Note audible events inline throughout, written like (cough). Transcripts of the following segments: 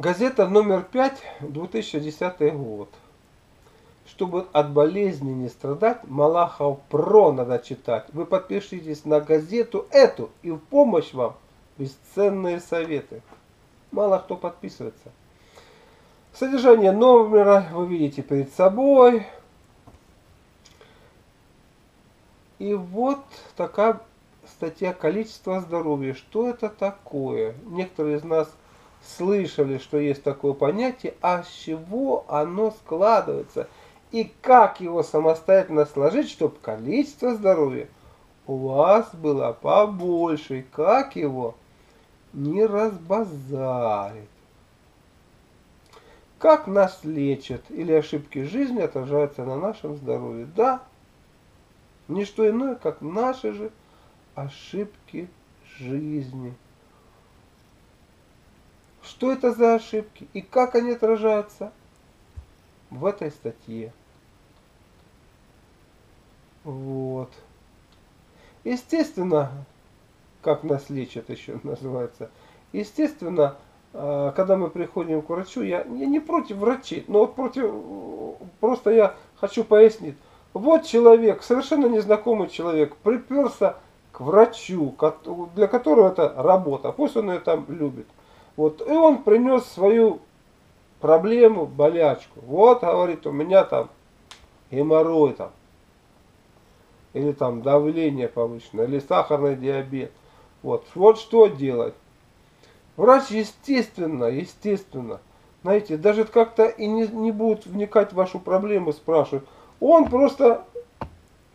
Газета номер 5, 2010 год. Чтобы от болезни не страдать, Малахов Про надо читать. Вы подпишитесь на газету эту, и в помощь вам бесценные советы. Мало кто подписывается. Содержание номера вы видите перед собой. И вот такая статья «Количество здоровья». Что это такое? Некоторые из нас слышали, что есть такое понятие, а с чего оно складывается и как его самостоятельно сложить, чтобы количество здоровья у вас было побольше, и как его не разбазарить. Как нас лечат или ошибки жизни отражаются на нашем здоровье? Да, не что иное, как наши же ошибки жизни. Что это за ошибки и как они отражаются в этой статье. Вот. Естественно, как нас лечат еще (laughs) называется. Естественно, а, когда мы приходим к врачу, я, я не против врачей, но против, просто я хочу пояснить. Вот человек, совершенно незнакомый человек, приперся к врачу, для которого это работа, пусть он ее там любит. Вот, и он принес свою проблему, болячку. Вот, говорит, у меня там геморрой там, или там давление повышенное, или сахарный диабет. Вот, вот что делать. Врач, естественно, естественно, знаете, даже как-то и не, не будет вникать в вашу проблему, спрашивать. Он просто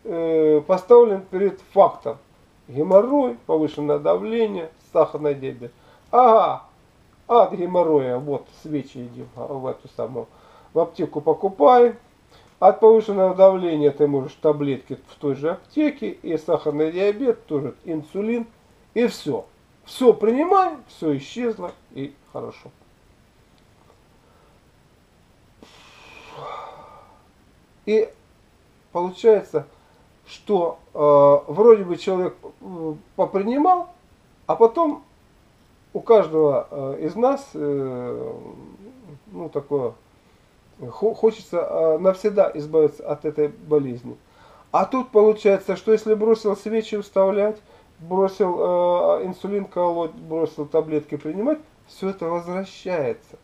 э, поставлен перед фактом. Геморрой, повышенное давление, сахарный диабет. Ага, от геморроя, вот свечи идем в эту самую, в аптеку покупай. От повышенного давления ты можешь таблетки в той же аптеке, и сахарный диабет, тоже инсулин, и все. Все принимай, все исчезло, и хорошо. И получается, что э, вроде бы человек э, попринимал, а потом у каждого э, из нас, э, ну, такое, хочется э, навсегда избавиться от этой болезни. А тут получается, что если бросил свечи вставлять, бросил инсулин колоть, бросил таблетки принимать, все это возвращается.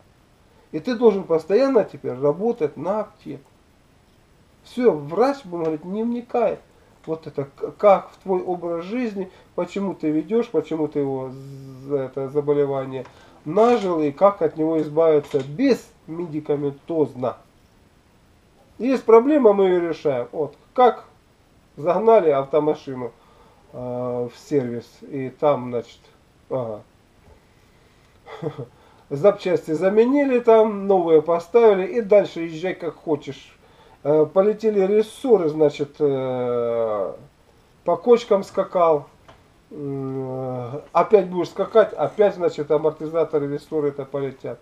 И ты должен постоянно теперь работать на аптеку. Все, врач, будем говорить, не вникает вот это, как в твой образ жизни, почему ты ведешь, почему ты его, это заболевание нажил и как от него избавиться без медикаментозно. Есть проблема, мы ее решаем. Вот, как загнали автомашину э, в сервис, и там, значит, ага, (laughs) запчасти заменили там, новые поставили, и дальше езжай как хочешь полетели рессоры, значит, э, по кочкам скакал, э, опять будешь скакать, опять, значит, амортизаторы, рессоры это полетят.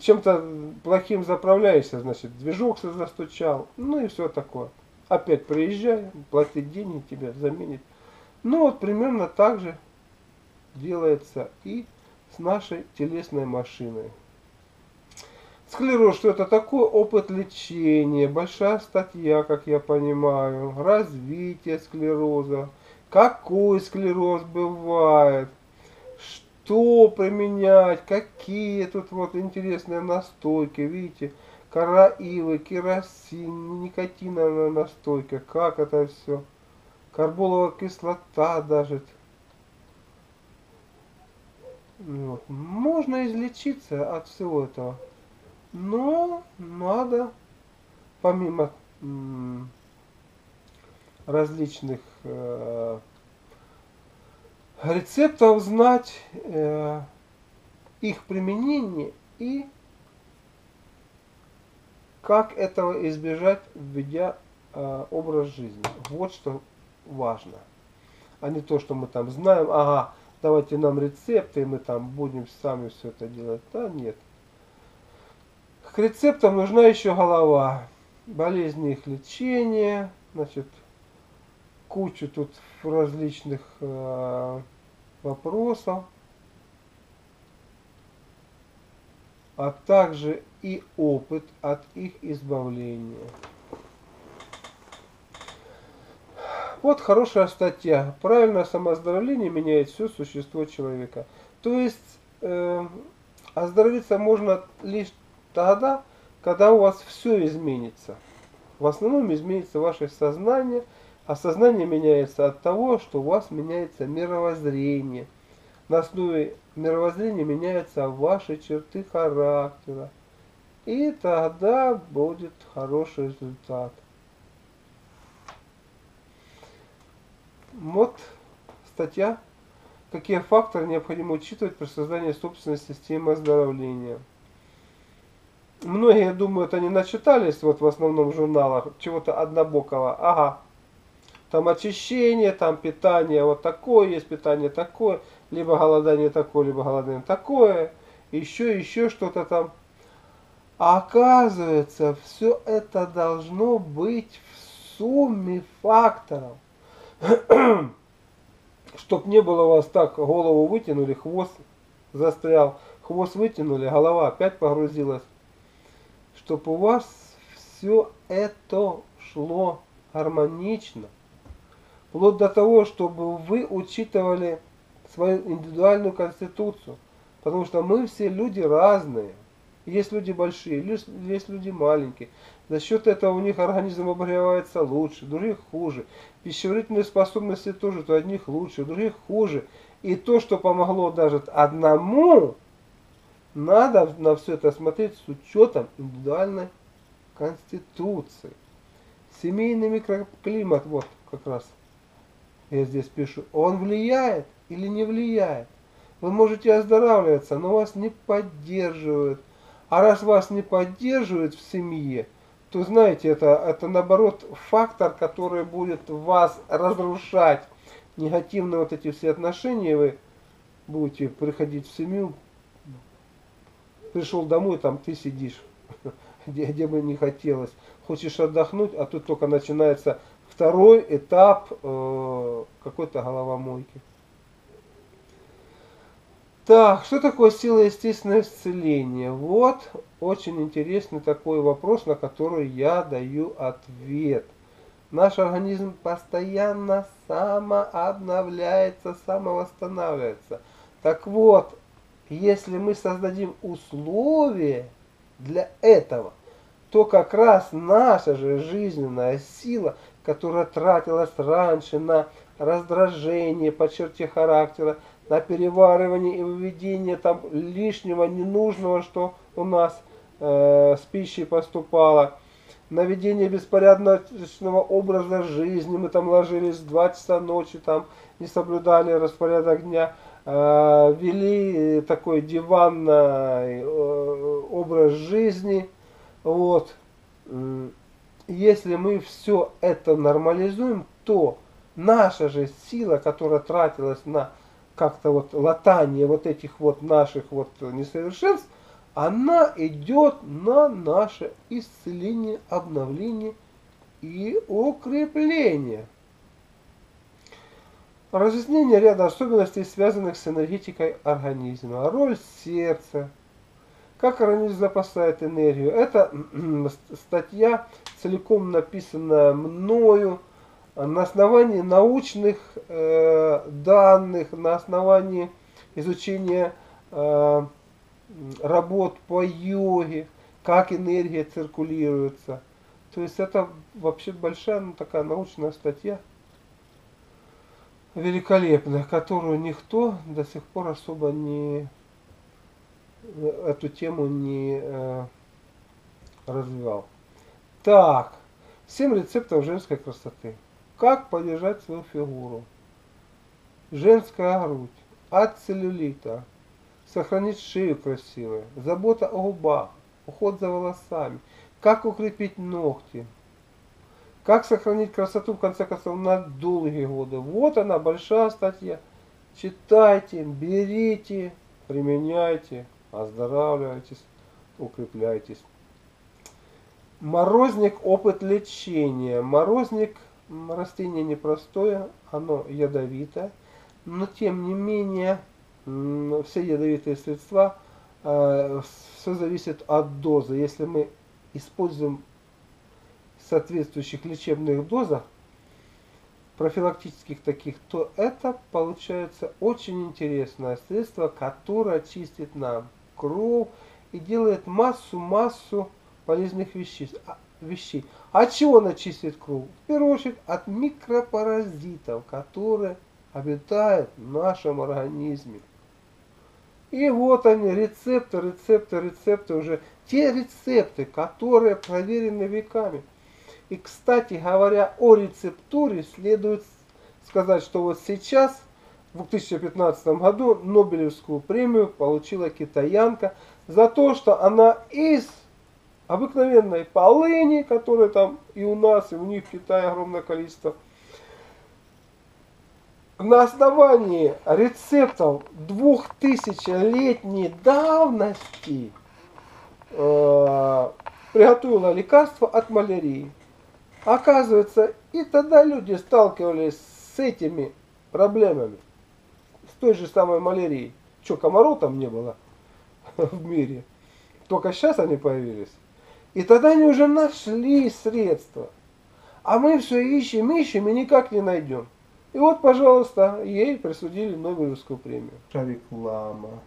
Чем-то плохим заправляешься, значит, движок застучал, ну и все такое. Опять приезжай, платить деньги тебе заменит. Ну вот примерно так же делается и с нашей телесной машиной. Склероз, что это такое? Опыт лечения, большая статья, как я понимаю, развитие склероза, какой склероз бывает, что применять, какие тут вот интересные настойки, видите, кора ивы, керосин, никотиновая настойка, как это все, карболовая кислота даже. Вот. Можно излечиться от всего этого. Но надо, помимо различных э, рецептов, знать э, их применение и как этого избежать, введя э, образ жизни. Вот что важно. А не то, что мы там знаем, ага, давайте нам рецепты, и мы там будем сами все это делать. Да, нет. К рецептам нужна еще голова. Болезни их лечения, значит, кучу тут различных э, вопросов. а также и опыт от их избавления. Вот хорошая статья. Правильное самооздоровление меняет все существо человека. То есть э, оздоровиться можно лишь тогда, когда у вас все изменится. В основном изменится ваше сознание, а сознание меняется от того, что у вас меняется мировоззрение. На основе мировоззрения меняются ваши черты характера. И тогда будет хороший результат. Вот статья какие факторы необходимо учитывать при создании собственной системы оздоровления. Многие думают, они начитались вот в основном журналах чего-то однобокого. Ага, там очищение, там питание вот такое, есть питание такое, либо голодание такое, либо голодание такое, еще, еще что-то там. А оказывается, все это должно быть в сумме факторов. (clears throat) Чтоб не было у вас так, голову вытянули, хвост застрял, хвост вытянули, голова опять погрузилась. Чтоб у вас все это шло гармонично. Вплоть до того, чтобы вы учитывали свою индивидуальную конституцию. Потому что мы все люди разные. Есть люди большие, есть люди маленькие. За счет этого у них организм обогревается лучше, других хуже. Пищеварительные способности тоже у одних лучше, у других хуже. И то, что помогло даже одному, надо на все это смотреть с учетом индивидуальной конституции. Семейный микроклимат, вот как раз я здесь пишу, он влияет или не влияет. Вы можете оздоравливаться, но вас не поддерживают. А раз вас не поддерживают в семье, то знаете, это, это наоборот фактор, который будет вас разрушать. Негативные вот эти все отношения, вы будете приходить в семью, пришел домой, там ты сидишь, (laughs) где, где бы не хотелось. Хочешь отдохнуть, а тут только начинается второй этап э, какой-то головомойки. Так, что такое сила естественного исцеления? Вот очень интересный такой вопрос, на который я даю ответ. Наш организм постоянно самообновляется, самовосстанавливается. Так вот, если мы создадим условия для этого, то как раз наша же жизненная сила, которая тратилась раньше на раздражение по черте характера, на переваривание и выведение там лишнего, ненужного, что у нас э, с пищей поступало. На ведение беспорядочного образа жизни. Мы там ложились в 2 часа ночи, там не соблюдали распорядок дня. Э, вели такой диванный э, образ жизни. Вот. Если мы все это нормализуем, то наша же сила, которая тратилась на как-то вот латание вот этих вот наших вот несовершенств, она идет на наше исцеление, обновление и укрепление. Разъяснение ряда особенностей, связанных с энергетикой организма. Роль сердца. Как организм запасает энергию. Это (clears throat) статья целиком написанная мною на основании научных э, данных, на основании изучения э, работ по йоге, как энергия циркулируется. То есть это вообще большая ну, такая научная статья, великолепная, которую никто до сих пор особо не эту тему не э, развивал. Так, 7 рецептов женской красоты. Как поддержать свою фигуру? Женская грудь. От целлюлита. Сохранить шею красивой. Забота о губах. Уход за волосами. Как укрепить ногти. Как сохранить красоту, в конце концов, на долгие годы. Вот она, большая статья. Читайте, берите, применяйте, оздоравливайтесь, укрепляйтесь. Морозник – опыт лечения. Морозник – растение непростое, оно ядовитое, но тем не менее все ядовитые средства Все зависит от дозы. Если мы используем соответствующих лечебных дозах, профилактических таких, то это получается очень интересное средство, которое чистит нам кровь и делает массу-массу полезных вещей. А, вещей. От чего она чистит кровь? В первую очередь от микропаразитов, которые обитают в нашем организме. И вот они, рецепты, рецепты, рецепты уже. Те рецепты, которые проверены веками. И, кстати говоря, о рецептуре следует сказать, что вот сейчас, в 2015 году, Нобелевскую премию получила китаянка за то, что она из обыкновенной полыни, которая там и у нас, и у них в Китае огромное количество, на основании рецептов двухтысячелетней давности э, приготовила лекарство от малярии. Оказывается, и тогда люди сталкивались с этими проблемами, с той же самой малярией. Что, комаров там не было (laughs) в мире? Только сейчас они появились. И тогда они уже нашли средства. А мы все ищем, ищем и никак не найдем. И вот, пожалуйста, ей присудили Нобелевскую премию. Реклама.